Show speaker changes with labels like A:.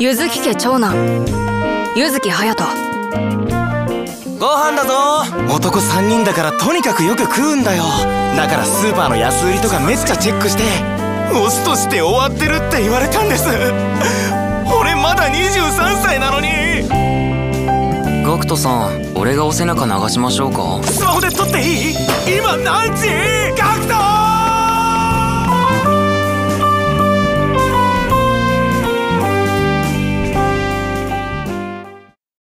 A: 柚き家長男。柚木隼人。
B: ご飯だぞ。男3人だからとにかくよく食うんだよ。だからスーパーの安売りとかめっちゃチェックしてオスとして終わってるって言われたんです。俺まだ23歳なのに。
C: ガクトさん俺がお背中流しましょうか？
B: スマホで撮っていい？今何時？